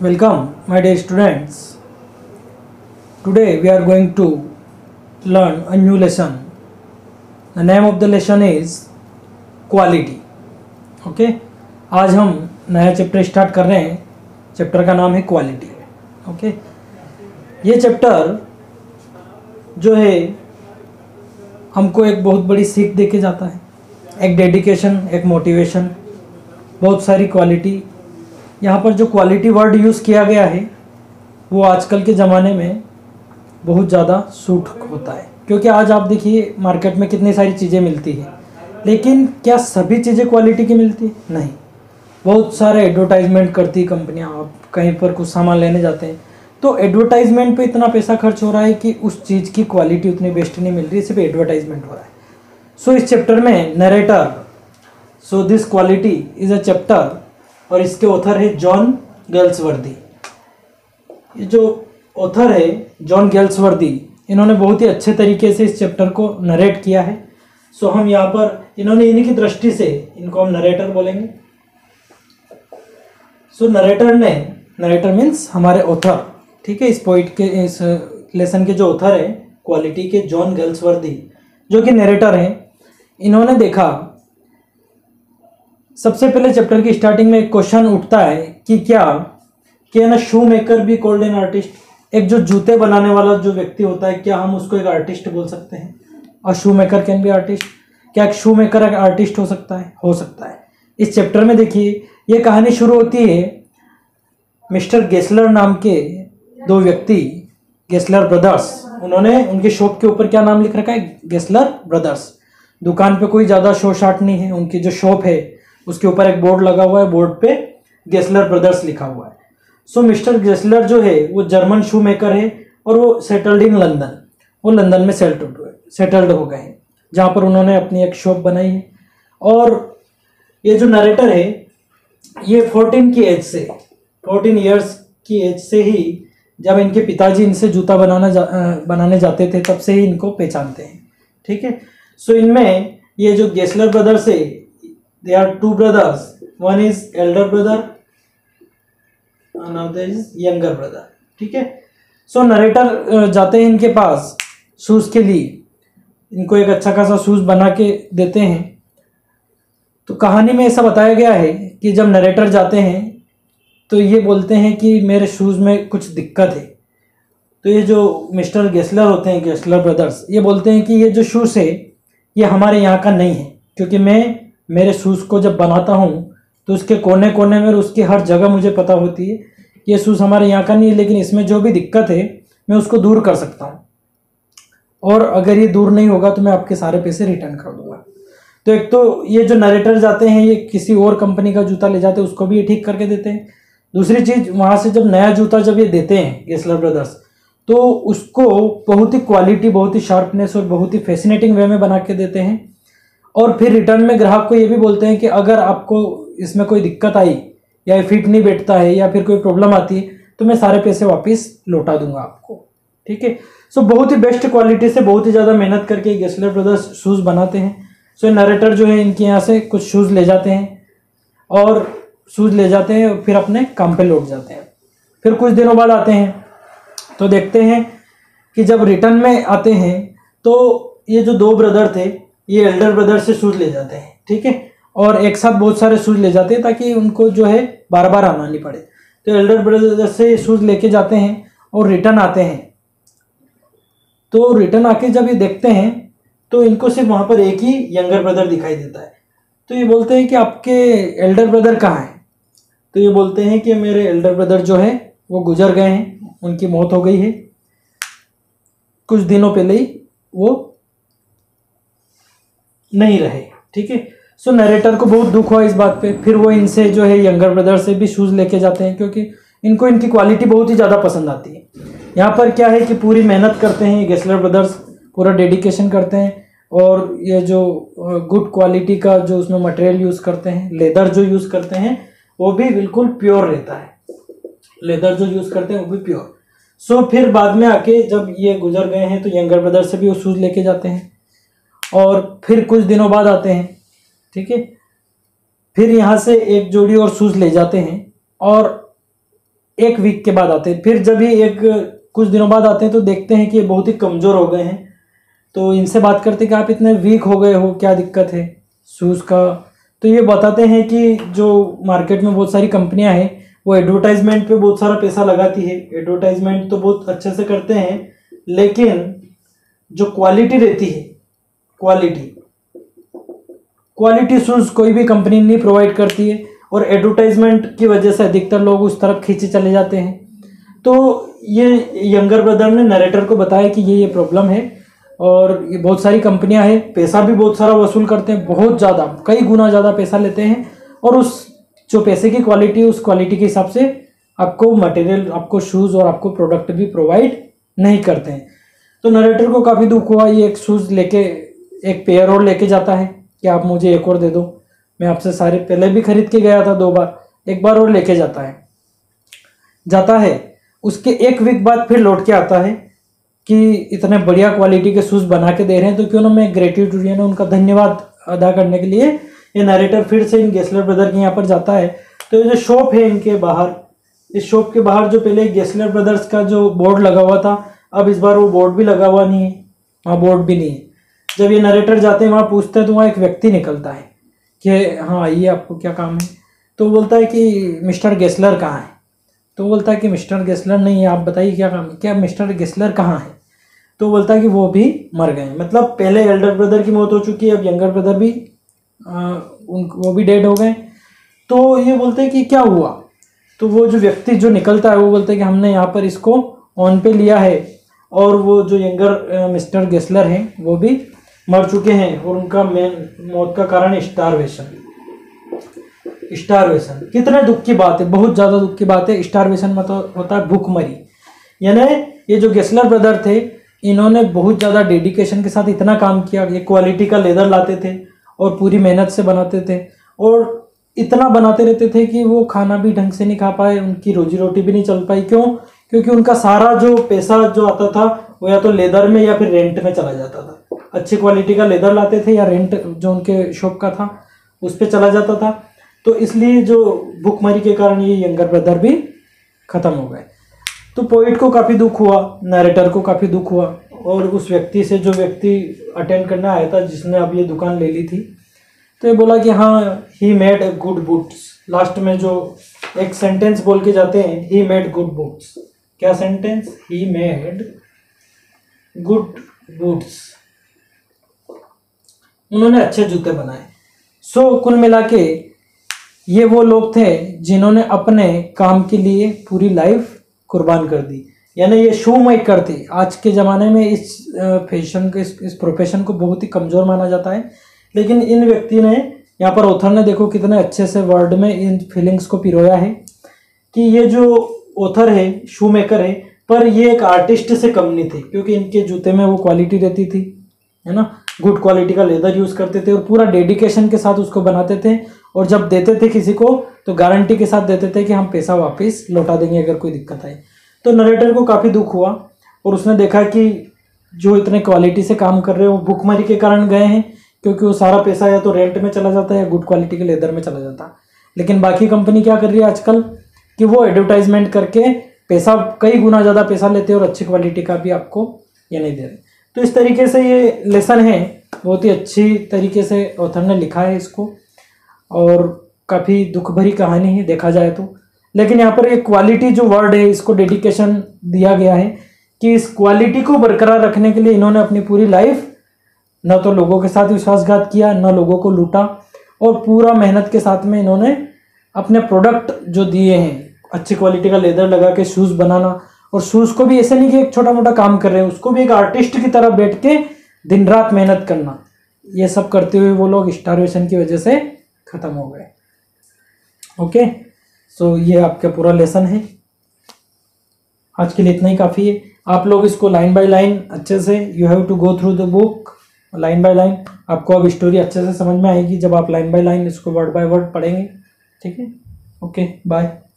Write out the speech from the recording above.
Welcome, my dear students. Today we are going to learn a new lesson. The name of the lesson is Quality. Okay आज हम नया chapter start कर रहे हैं chapter का नाम है क्वालिटी ओके ये चैप्टर जो है हमको एक बहुत बड़ी सीख दे के जाता है एक डेडिकेशन एक मोटिवेशन बहुत सारी क्वालिटी यहाँ पर जो क्वालिटी वर्ड यूज़ किया गया है वो आजकल के ज़माने में बहुत ज़्यादा सूट होता है। क्योंकि आज आप देखिए मार्केट में कितनी सारी चीज़ें मिलती है। लेकिन क्या सभी चीज़ें क्वालिटी की मिलती नहीं। बहुत सारे एडवर्टाइजमेंट करती कंपनियाँ आप कहीं पर कुछ सामान लेने जाते हैं। तो एडवर्टाइजमेंट पे इतना पैसा खर्च हो रहा है कि उस चीज़ की क्वालिटी उतनी बेस्ट नहीं मिल रही सिर्फ़ एडवर्टाइजमेंट हो रहा है। सो so, इस चैप्टर में narrator so this quality is a chapter और इसके ऑथर है जॉन गर्ल्सवर्दी ये जो ऑथर है जॉन गर्ल्सवर्दी इन्होंने बहुत ही अच्छे तरीके से इस चैप्टर को नरेट किया है। सो हम यहाँ पर, इन्होंने इन्हीं की दृष्टि से इनको हम नरेटर बोलेंगे। सो नरेटर ने नरेटर मीन्स हमारे ऑथर ठीक है, इस पॉइंट के, इस लेसन के जो ऑथर है क्वालिटी के जॉन गर्ल्सवर्दी जो कि नरेटर हैं, इन्होंने देखा सबसे पहले चैप्टर की स्टार्टिंग में एक क्वेश्चन उठता है कि क्या क्या ना शू मेकर भी कोल्ड एन आर्टिस्ट एक जो जूते बनाने वाला जो व्यक्ति होता है, क्या हम उसको एक आर्टिस्ट बोल सकते हैं? और shoe maker can be artist क्या एक शू मेकर एक आर्टिस्ट हो सकता है? हो सकता है। इस चैप्टर में देखिए, ये कहानी शुरू होती है मिस्टर गेस्लर नाम के दो व्यक्ति गेस्लर ब्रदर्स उन्होंने उनके शॉप के ऊपर क्या नाम लिख रखा है? गेस्लर ब्रदर्स दुकान पे कोई ज़्यादा शो शार्ट नहीं है। उनकी जो शॉप है उसके ऊपर एक बोर्ड लगा हुआ है बोर्ड पे गेस्लर ब्रदर्स लिखा हुआ है। सो मिस्टर गेस्लर जो है वो जर्मन शू मेकर है और वो सेटल्ड इन लंदन वो लंदन में सेटल्ड सेटल्ड हो गए हैं जहाँ पर उन्होंने अपनी एक शॉप बनाई है। और ये जो नरेटर है ये फोर्टीन की एज से फोर्टीन ईयर्स की एज से ही जब इनके पिताजी इनसे जूता बनाना जा, बनाने जाते थे तब से ही इनको पहचानते हैं। ठीक है? सो इनमें ये जो गेस्लर ब्रदर्स है they are two brothers one is elder brother another is younger brother ठीक है? सो नरेटर जाते हैं इनके पास शूज़ के लिए। इनको एक अच्छा खासा शूज़ बना के देते हैं। तो कहानी में ऐसा बताया गया है कि जब नरेटर जाते हैं तो ये बोलते हैं कि मेरे शूज़ में कुछ दिक्कत है। तो ये जो मिस्टर गेस्लर होते हैं गेस्लर ब्रदर्स ये बोलते हैं कि ये जो शूज़ है, ये हमारे यहाँ का नहीं है, क्योंकि मैं मेरे शूज़ को जब बनाता हूँ तो उसके कोने कोने में उसकी हर जगह मुझे पता होती है ये शूज़ हमारे यहाँ का नहीं है, लेकिन इसमें जो भी दिक्कत है, मैं उसको दूर कर सकता हूँ। और अगर ये दूर नहीं होगा तो मैं आपके सारे पैसे रिटर्न कर दूँगा। तो एक तो ये जो नरेटर जाते हैं, ये किसी और कंपनी का जूता ले जाते हैं, उसको भी ये ठीक करके देते हैं। दूसरी चीज़, वहाँ से जब नया जूता जब ये देते हैं गेस्लर ब्रदर्स तो उसको बहुत ही क्वालिटी बहुत ही शार्पनेस और बहुत ही फैसिनेटिंग वे में बना के देते हैं। और फिर रिटर्न में ग्राहक को ये भी बोलते हैं कि अगर आपको इसमें कोई दिक्कत आई या फिट नहीं बैठता है या फिर कोई प्रॉब्लम आती है तो मैं सारे पैसे वापस लौटा दूँगा आपको। ठीक है? सो बहुत ही बेस्ट क्वालिटी से बहुत ही ज़्यादा मेहनत करके गेस्लर ब्रदर्स शूज़ बनाते हैं। सो so, नरेटर जो है इनके यहाँ से कुछ शूज़ ले जाते हैं और शूज़ ले जाते हैं फिर अपने काम पे लौट जाते हैं। फिर कुछ दिनों बाद आते हैं तो देखते हैं कि जब रिटर्न में आते हैं तो ये जो दो ब्रदर थे ये एल्डर ब्रदर से शूज़ ले जाते हैं, ठीक है? और एक साथ बहुत सारे शूज़ ले जाते हैं ताकि उनको जो है बार बार आना नहीं पड़े। तो एल्डर ब्रदर से शूज़ लेके जाते हैं और रिटर्न आते हैं। तो रिटर्न आके जब ये देखते हैं तो इनको सिर्फ़ वहाँ पर एक ही यंगर ब्रदर दिखाई देता है। तो ये बोलते हैं कि आपके एल्डर ब्रदर कहाँ हैं? तो ये बोलते हैं कि मेरे एल्डर ब्रदर जो है, वो गुजर गए हैं, उनकी मौत हो गई है। कुछ दिनों पहले ही वो नहीं रहे ठीक है? सो नरेटर को बहुत दुख हुआ इस बात पे। फिर वो इनसे जो है यंगर ब्रदर से भी शूज़ लेके जाते हैं क्योंकि इनको इनकी क्वालिटी बहुत ही ज़्यादा पसंद आती है। यहाँ पर क्या है कि पूरी मेहनत करते हैं गेस्लर ब्रदर्स पूरा डेडिकेशन करते हैं और ये जो गुड क्वालिटी का जो उसमें मटेरियल यूज़ करते हैं लेदर जो यूज़ करते हैं वो भी बिल्कुल प्योर रहता है। लेदर जो यूज़ करते हैं वो भी प्योर सो so, फिर बाद में आके जब ये गुजर गए हैं तो यंगर ब्रदर से भी वो शूज़ लेके जाते हैं। और फिर कुछ दिनों बाद आते हैं, ठीक है? फिर यहाँ से एक जोड़ी और शूज़ ले जाते हैं और एक वीक के बाद आते हैं। फिर जब ये एक कुछ दिनों बाद आते हैं तो देखते हैं कि ये बहुत ही कमज़ोर हो गए हैं। तो इनसे बात करते हैं कि आप इतने वीक हो गए हो, क्या दिक्कत है शूज़ का? तो ये बताते हैं कि जो मार्केट में बहुत सारी कंपनियाँ हैं, वो एडवर्टाइजमेंट पे बहुत सारा पैसा लगाती है। एडवर्टाइजमेंट तो बहुत अच्छे से करते हैं, लेकिन जो क्वालिटी रहती है क्वालिटी। क्वालिटी शूज़ कोई भी कंपनी नहीं प्रोवाइड करती है और एडवर्टाइजमेंट की वजह से अधिकतर लोग उस तरफ़ खींचे चले जाते हैं। तो ये यंगर ब्रदर ने नरेटर को बताया कि ये ये प्रॉब्लम है और ये बहुत सारी कंपनियाँ हैं, पैसा भी बहुत सारा वसूल करते हैं, बहुत ज़्यादा, कई गुना ज़्यादा पैसा लेते हैं और उस, जो पैसे की क्वालिटी उस क्वालिटी के हिसाब से आपको मटेरियल आपको शूज़ और आपको प्रोडक्ट भी प्रोवाइड नहीं करते हैं। तो नरेटर को काफ़ी दुख हुआ, ये एक शूज़ लेके एक पेयर और लेके जाता है। कि आप मुझे एक और दे दो? मैं आपसे सारे पहले भी खरीद के गया था, दो बार। एक बार और लेके जाता है। जाता है। उसके एक वीक बाद फिर लौट के आता है कि इतने बढ़िया क्वालिटी के शूज़ बना के दे रहे हैं तो क्यों ना मैं ग्रेटिट्यूडियन उनका धन्यवाद अदा करने के लिए ये नरेटर फिर से इन गेस्लर ब्रदर के यहाँ पर जाता है। तो ये जो शॉप है इनके बाहर, इस शॉप के बाहर जो पहले गेस्लर ब्रदर्स का जो बोर्ड लगा हुआ था, अब इस बार वो बोर्ड भी लगा हुआ नहीं है। वहाँ बोर्ड भी नहीं है। जब ये नरेटर जाते हैं वहाँ पूछते हैं तो वहाँ एक व्यक्ति निकलता है कि हाँ आइए आपको क्या काम है? तो बोलता है कि मिस्टर गेस्लर कहाँ है? तो बोलता है कि मिस्टर गेस्लर नहीं आप बताइए क्या काम है? क्या मिस्टर गेस्लर कहाँ है? तो बोलता है कि वो भी मर गए मतलब पहले एल्डर ब्रदर की मौत हो चुकी है अब यंगर ब्रदर भी आ, उन वो भी डेड हो गए तो ये बोलते हैं कि क्या हुआ? तो वो जो व्यक्ति जो निकलता है वो बोलते हैं कि हमने यहाँ पर इसको ऑन पे लिया है। और वो जो यंगर मिस्टर गेस्लर हैं वो भी मर चुके हैं और उनका मेन मौत का कारण स्टारवेशन स्टारवेशन कितने दुख की बात है, बहुत ज़्यादा दुख की बात है स्टारवेशन मतलब होता है भूखमरी. यानी ये जो गेस्लर ब्रदर थे, इन्होंने बहुत ज़्यादा डेडिकेशन के साथ इतना काम किया, ये क्वालिटी का लेदर लाते थे और पूरी मेहनत से बनाते थे और इतना बनाते रहते थे कि वो खाना भी ढंग से नहीं खा पाए, उनकी रोजी रोटी भी नहीं चल पाई. क्यों? क्योंकि उनका सारा जो पैसा जो आता था, वो या तो लेदर में या फिर रेंट में चला जाता था. अच्छी क्वालिटी का लेदर लाते थे या रेंट जो उनके शॉप का था, उस पर चला जाता था। तो इसलिए जो भुखमरी के कारण ये यंगर ब्रदर भी ख़त्म हो गए। तो पोइट को काफ़ी दुख हुआ नरेटर को काफ़ी दुख हुआ और उस व्यक्ति से जो व्यक्ति अटेंड करने आया था, जिसने अब ये दुकान ले ली थी तो ये बोला कि हाँ he made good boots last में जो एक सेंटेंस बोल के जाते हैं ही मेड गुड बुट्स क्या sentence he made good boots उन्होंने अच्छे जूते बनाए। सो so, कुल मिला के ये वो लोग थे जिन्होंने अपने काम के लिए पूरी लाइफ कुर्बान कर दी। यानी ये शो मेकर थे। आज के ज़माने में इस फ़ैशन के इस, इस प्रोफेशन को बहुत ही कमज़ोर माना जाता है। लेकिन इन व्यक्ति ने यहाँ पर ऑथर ने देखो कितने अच्छे से वर्ड में इन फीलिंग्स को पिरोया है कि ये जो ऑथर है शू मेकर है पर ये एक आर्टिस्ट से कम नहीं थे क्योंकि इनके जूते में वो क्वालिटी रहती थी है ना? गुड क्वालिटी का लेदर यूज़ करते थे और पूरा डेडिकेशन के साथ उसको बनाते थे। और जब देते थे किसी को तो गारंटी के साथ देते थे कि हम पैसा वापस लौटा देंगे अगर कोई दिक्कत आए। तो नरेटर को काफ़ी दुख हुआ और उसने देखा कि जो इतने क्वालिटी से काम कर रहे हैं, वो भुखमरी के कारण गए हैं, क्योंकि वो सारा पैसा या तो रेंट में चला जाता है या गुड क्वालिटी के लेदर में चला जाता। लेकिन बाकी कंपनी क्या कर रही है आजकल कि वो एडवर्टाइजमेंट करके पैसा, कई गुना ज़्यादा पैसा लेते हैं और अच्छी क्वालिटी का भी आपको ये नहीं दे रहे। तो इस तरीके से ये लेसन है। बहुत ही अच्छी तरीके से ऑथर ने लिखा है इसको और काफ़ी दुख भरी कहानी है, देखा जाए तो। लेकिन यहाँ पर एक क्वालिटी जो वर्ड है, इसको डेडिकेशन दिया गया है कि इस क्वालिटी को बरकरार रखने के लिए इन्होंने अपनी पूरी लाइफ न तो लोगों के साथ विश्वासघात किया, न लोगों को लूटा और पूरा मेहनत के साथ में इन्होंने अपने प्रोडक्ट जो दिए हैं, अच्छी क्वालिटी का लेदर लगा के शूज़ बनाना और शूज़ को भी ऐसे नहीं कि एक छोटा मोटा काम कर रहे हैं, उसको भी एक आर्टिस्ट की तरह बैठ के दिन रात मेहनत करना। ये सब करते हुए वो लोग स्टारवेशन की वजह से ख़त्म हो गए। ओके सो ये आपका पूरा लेसन है। आज के लिए इतना ही काफ़ी है। आप लोग इसको लाइन बाय लाइन अच्छे से you have to go through the book line by line आपको अब स्टोरी अच्छे से समझ में आएगी जब आप लाइन बाय लाइन इसको वर्ड बाय वर्ड पढ़ेंगे। ठीक है? Okay bye